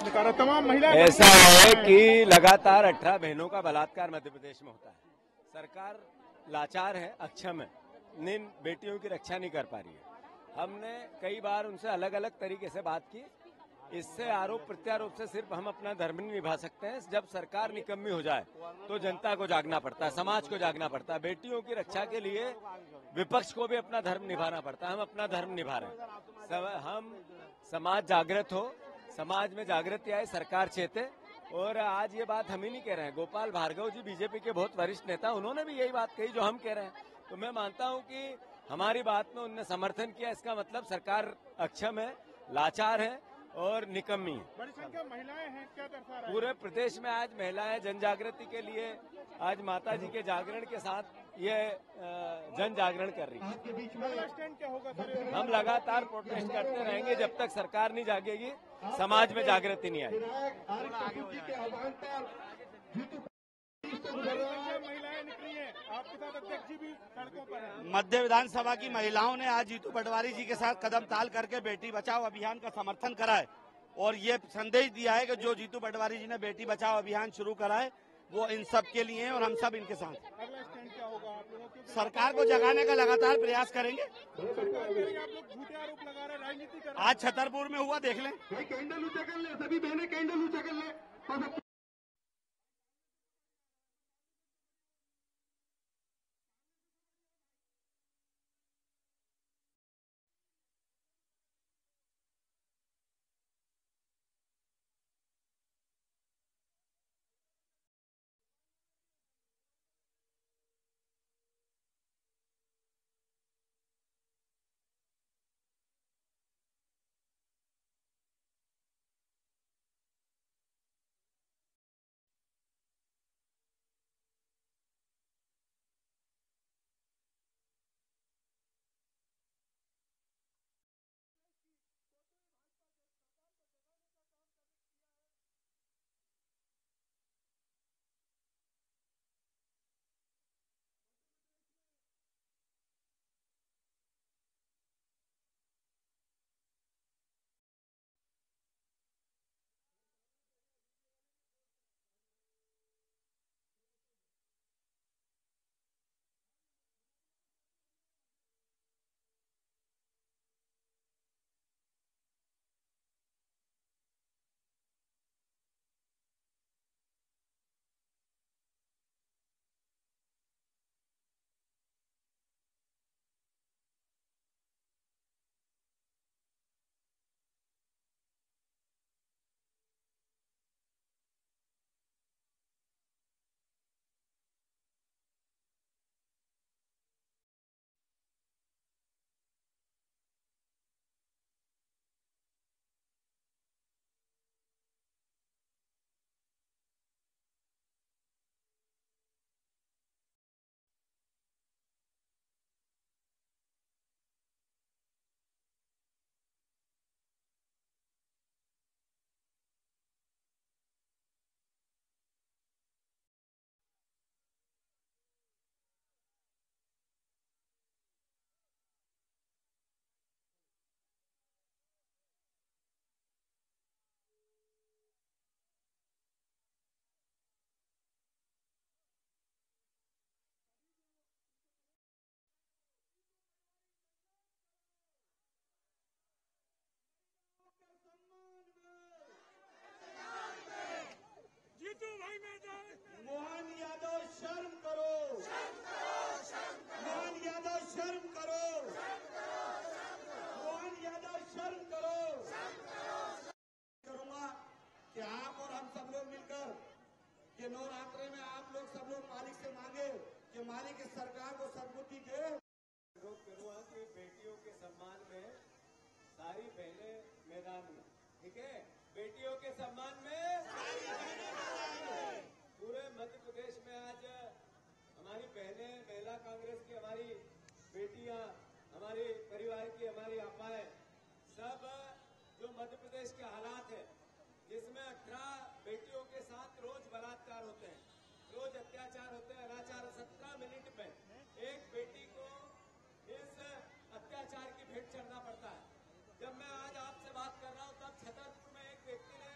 तमाम महिला ऐसा है कि लगातार अठारह बहनों का बलात्कार मध्य प्रदेश में होता है। सरकार लाचार है अक्षम है इन बेटियों की रक्षा नहीं कर पा रही है। हमने कई बार उनसे अलग अलग तरीके से बात की। इससे आरोप प्रत्यारोप से सिर्फ़ हम अपना धर्म नहीं निभा सकते हैं। जब सरकार निकम्मी हो जाए तो जनता को जागना पड़ता है समाज को जागना पड़ता है। बेटियों की रक्षा के लिए विपक्ष को भी अपना धर्म निभाना पड़ता है। हम अपना धर्म निभा रहे हैं। हम समाज जागृत हो समाज में जागृति आए सरकार चेते। और आज ये बात हम ही नहीं कह रहे हैं। गोपाल भार्गव जी बीजेपी के बहुत वरिष्ठ नेता उन्होंने भी यही बात कही जो हम कह रहे हैं। तो मैं मानता हूँ कि हमारी बात में उनने समर्थन किया इसका मतलब सरकार अक्षम है लाचार है और निकम्मी है। बड़ी संख्या महिलाएँ हैं क्या दर्शा रहा है? पूरे प्रदेश में आज महिलाएँ जन जागृति के लिए आज माता जी के जागरण के साथ ये जन जागरण कर रही है। अगला स्टैंड क्या होगा सर? हम लगातार प्रोटेस्ट करते रहेंगे जब तक सरकार नहीं जागेगी। समाज में जागृति नहीं आएगी बड़ी संख्या महिलाएँ निकली हैं। आपके साथ अध्यक्ष जी भी सड़कों पर हैं। मध्य विधानसभा की महिलाओं ने आज जीतू पटवारी जी के साथ कदम ताल करके बेटी बचाओ अभियान का समर्थन करा है। और ये संदेश दिया है कि जो जीतू पटवारी जी ने बेटी बचाओ अभियान शुरू करा है वो इन सब के लिए हैं और हम सब इनके साथ अगला स्टैंड क्या होगा आप लोगों के सरकार को जगाने का लगातार प्रयास करेंगे। सरकार कह रही आप लोग झूठे आरोप लगा रहे राजनीति कर रहे आज छतरपुर में हुआ देख लें। कैंडल उचकल कर ले सभी बहनें कैंडल उचकल कर ले। कि मालिक इस सरकार को सदबुद्धि दे। करूँगा कि बेटियों के सम्मान में सारी बहनें मैदान में ठीक है? बेटियों के सम्मान में पूरे मध्य प्रदेश में आज हमारी बहनें, महिला कांग्रेस की हमारी बेटियाँ, हमारे परिवार की हमारी आपाएँ सब जो मध्य प्रदेश के हालात है, जिसमें अठारह बेटियों के साथ रोज बलात्कार होते हैं, रोज अत्याचार होते हैं अनाचार सत्रह मिनट में एक बेटी को इस अत्याचार की भेंट चढ़ना पड़ता है जब मैं आज आपसे बात कर रहा हूँ तब छतरपुर में एक व्यक्ति ने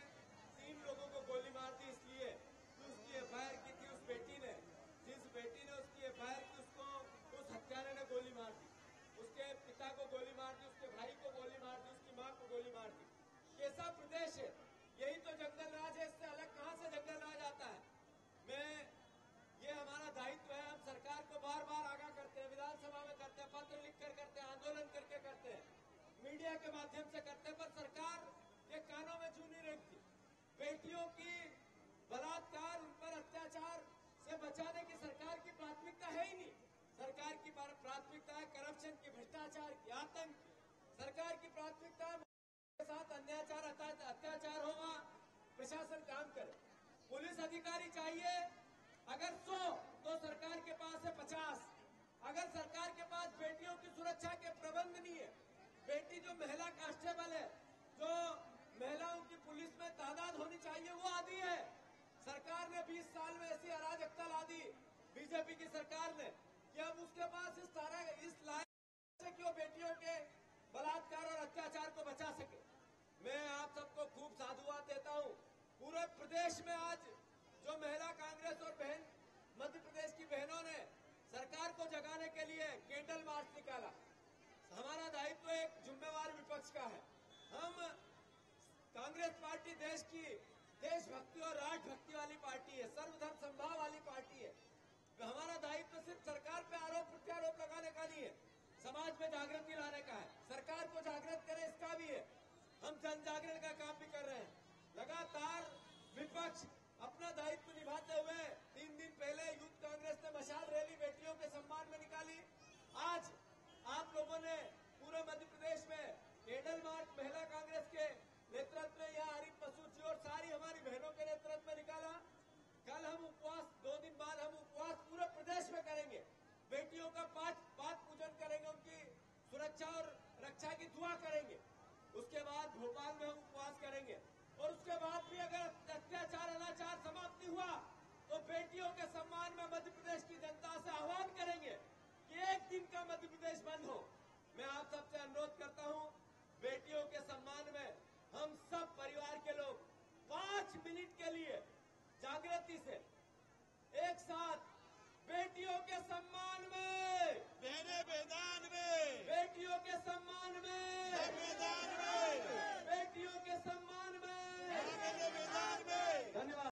कैसा प्रदेश है। यही तो जंगल राज है, इससे अलग कहाँ से जंगल राज आता है? मैं, ये हमारा दायित्व है, हम सरकार को बार बार आगाह करते हैं, विधानसभा में करते हैं, पत्र लिख कर करते हैं, आंदोलन करके करते हैं, मीडिया के माध्यम से करते हैं, पर सरकार के कानों में जू नहीं रेंगती बेटियों की बलात्कार, उन पर अत्याचार से बचाने की सरकार की प्राथमिकता है ही नहीं। सरकार की प्राथमिकता है करप्शन की, भ्रष्टाचार की, आतंक की। सरकार की प्राथमिकता है के साथ अन्याचार अत्याचार होगा, प्रशासन काम करे। पुलिस अधिकारी चाहिए, अगर सौ तो सरकार के पास है पचास। अगर सरकार के पास बेटियों की सुरक्षा के प्रबंध नहीं है, बेटी जो महिला कांस्टेबल है, जो महिलाओं की पुलिस में तादाद होनी चाहिए, वो आदि है। सरकार ने 20 साल में ऐसी अराजकता ला दी, बीजेपी की सरकार ने, कि अब उसके पास इस तरह, इस लायक क्यों बेटियों के बलात्कार और अत्याचार को बचा सके। मैं आप सबको खूब साधुवाद देता हूँ। पूरे प्रदेश में आज जो महिला कांग्रेस और बहन, मध्य प्रदेश की बहनों ने सरकार को जगाने के लिए कैंडल मार्च निकाला, हमारा दायित्व तो एक जिम्मेवार विपक्ष का है। हम कांग्रेस पार्टी देश की देशभक्ति और राष्ट्रभक्ति वाली पार्टी है, सर्वधर्म संभाव वाली पार्टी है। हमारा दायित्व तो सिर्फ़ सरकार पे आरोप प्रत्यारोप लगाने का नहीं है समाज में जागृति लाने का है। सरकार को जागृत करे, इसका भी है। हम जन जागरण का काम भी कर रहे हैं। लगातार विपक्ष अपना दायित्व निभाते हुए तीन दिन पहले यूथ कांग्रेस ने मशाल रैली बेटियों के सम्मान में निकाली। आज आप लोगों ने पूरे मध्य प्रदेश में कैंडल मार्च महिला कांग्रेस के नेतृत्व में यहाँ आरिफ मसूद जी और सारी हमारी बहनों के नेतृत्व में निकाला कल हम उपवास दो दिन बाद हम उपवास पूरे प्रदेश में करेंगे बेटियों का पाठ पाठ पूजन करेंगे उनकी सुरक्षा और दुआ करेंगे। उसके बाद भोपाल में हम उपवास करेंगे। और उसके बाद भी अगर अत्याचार, अनाचार समाप्त नहीं हुआ तो बेटियों के सम्मान में मध्य प्रदेश की जनता से आह्वान करेंगे कि एक दिन का मध्य प्रदेश बंद हो। मैं आप सबसे अनुरोध करता हूँ